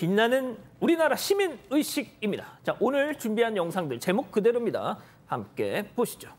빛나는 우리나라 시민 의식입니다. 자, 오늘 준비한 영상들 제목 그대로입니다. 함께 보시죠.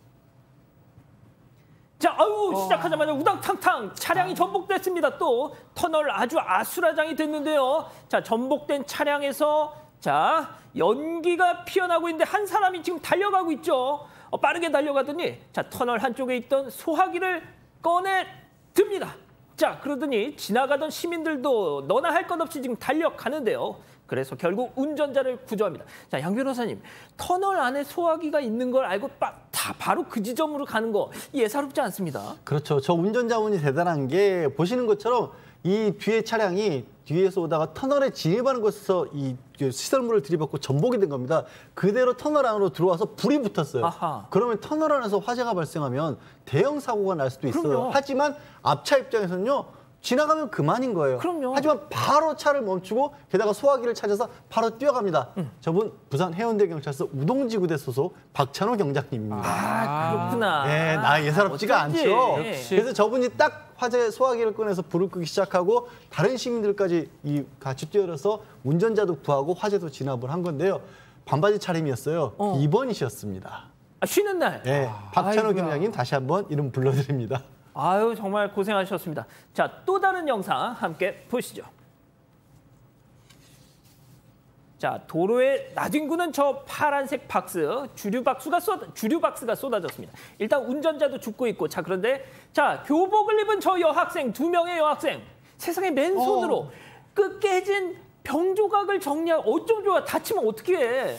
자, 아유 시작하자마자 우당탕탕 차량이 전복됐습니다. 또 터널 아주 아수라장이 됐는데요. 자, 전복된 차량에서 자 연기가 피어나고 있는데 한 사람이 지금 달려가고 있죠. 어, 빠르게 달려가더니 자 터널 한쪽에 있던 소화기를 꺼내 듭니다. 자 그러더니 지나가던 시민들도 너나 할 것 없이 지금 달려가는데요. 그래서 결국 운전자를 구조합니다. 자, 양 변호사님, 터널 안에 소화기가 있는 걸 알고 빠, 다 바로 그 지점으로 가는 거 예사롭지 않습니다. 그렇죠. 저 운전자분이 대단한 게 보시는 것처럼 이 뒤에 차량이 뒤에서 오다가 터널에 진입하는 곳에서 이 시설물을 들이받고 전복이 된 겁니다. 그대로 터널 안으로 들어와서 불이 붙었어요. 아하. 그러면 터널 안에서 화재가 발생하면 대형 사고가 날 수도 있어요. 그럼요. 하지만 앞차 입장에서는요. 지나가면 그만인 거예요. 그럼요. 하지만 바로 차를 멈추고 게다가 소화기를 찾아서 바로 뛰어갑니다. 음. 저분 부산 해운대 경찰서 우동지구대 소속 박찬호 경장님입니다. 아, 그렇구나. 네, 나 예사롭지가 어쩐지. 않죠. 역시. 그래서 저분이 딱 화재 소화기를 꺼내서 불을 끄기 시작하고 다른 시민들까지 이 같이 뛰어들어서 운전자도 구하고 화재도 진압을 한 건데요. 반바지 차림이었어요. 어. 2번이셨습니다. 아, 쉬는 날. 네, 박찬호 아이고야. 경장님 다시 한번 이름 불러드립니다. 아유 정말 고생하셨습니다. 자 또 다른 영상 함께 보시죠. 자 도로에 나뒹구는 저 파란색 박스 주류 박스가 쏟 주류 박스가 쏟아졌습니다. 일단 운전자도 죽고 있고 자 그런데 자 교복을 입은 저 여학생 두 명의 여학생 세상에 맨손으로 그 깨진 병 조각을 정리하고 어쩜 좋아 다치면 어떻게 해?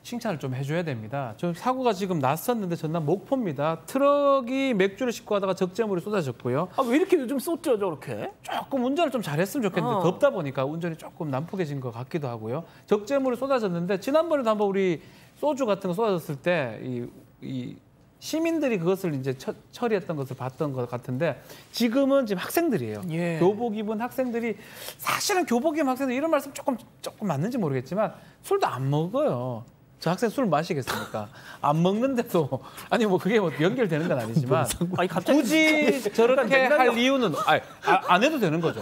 자, 칭찬을 좀 해줘야 됩니다. 저 사고가 지금 났었는데 전남 목포입니다. 트럭이 맥주를 싣고 가다가 적재물이 쏟아졌고요. 아 왜 이렇게 요즘 쏟죠 저렇게? 조금 운전을 좀 잘했으면 좋겠는데 어. 덥다 보니까 운전이 조금 난폭해진 것 같기도 하고요. 적재물이 쏟아졌는데 지난번에도 한번 우리 소주 같은 거 쏟아졌을 때이 이 시민들이 그것을 이제 처, 처리했던 것을 봤던 것 같은데 지금은 지금 학생들이에요. 예. 교복 입은 학생들이 사실은 교복 입은 학생들 이런 말씀 조금 조금 맞는지 모르겠지만 술도 안 먹어요. 저 학생 술 마시겠습니까? 안 먹는데도 아니 뭐 그게 뭐 연결되는 건 아니지만 아니 갑자기 굳이 저렇게 할 이유는 아니, 아, 안 해도 되는 거죠.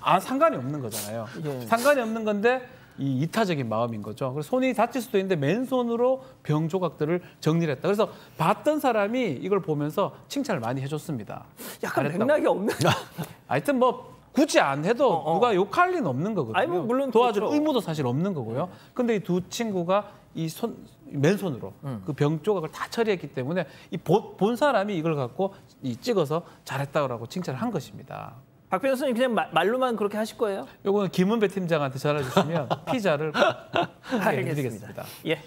아 상관이 없는 거잖아요. 예. 상관이 없는 건데 이 이타적인 마음인 거죠. 그래서 손이 다칠 수도 있는데 맨손으로 병 조각들을 정리를 했다. 그래서 봤던 사람이 이걸 보면서 칭찬을 많이 해줬습니다. 약간. 맥락이 없는. 하여튼 뭐 굳이 안 해도 어, 어. 누가 욕할 리는 없는 거거든요. 아니, 뭐 물론 도와줄 그렇죠. 의무도 사실 없는 거고요. 근데 이 두 친구가 이 손 맨손으로 음. 그병 조각을 다 처리했기 때문에 이본 사람이 이걸 갖고 이 찍어서 잘했다고 칭찬을 한 것입니다. 박 변호사님 그냥 마- 말로만 그렇게 하실 거예요? 요거는 김은배 팀장한테 전화 주시면 피자를 꼭 알겠습니다. 해드리겠습니다. 예.